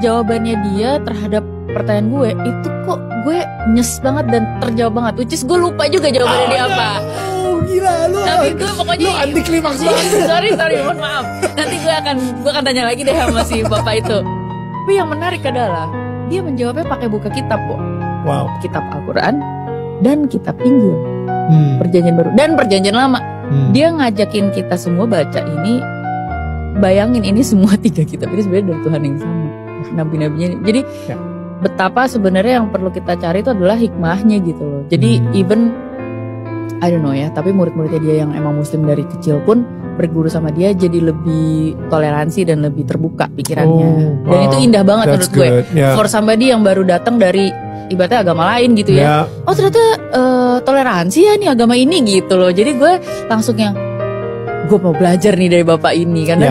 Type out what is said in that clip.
jawabannya dia terhadap pertanyaan gue itu kok gue nyes banget dan terjawab banget. Which is gue lupa juga jawabannya dia apa. Oh gila lu. Tapi gue pokoknya Lu anti klimaks banget. sorry sorry mohon maaf. Nanti gue akan gue akan tanya lagi deh sama si bapak itu. Tapi yang menarik adalah dia menjawabnya pakai buka kitab kok. Wow. Kitab Al-Quran dan kitab Injil. Hmm. Perjanjian baru dan perjanjian lama. Hmm. Dia ngajakin kita semua baca ini. Bayangin ini semua tiga kitab ini sebenarnya dari Tuhan yang sama. Nabi-nabinya. Jadi Ya. betapa sebenarnya yang perlu kita cari itu adalah hikmahnya gitu loh. Jadi Hmm. even I don't know ya, tapi murid-muridnya dia yang emang muslim dari kecil pun berguru sama dia jadi lebih toleransi dan lebih terbuka pikirannya. Oh, dan wow. itu indah banget That's menurut gue. good. Ya. For somebody yang baru datang dari ibaratnya agama lain gitu ya. Ya. Oh ternyata eh, toleransi ya nih agama ini gitu loh. Jadi gue langsung yang gue mau belajar nih dari bapak ini karena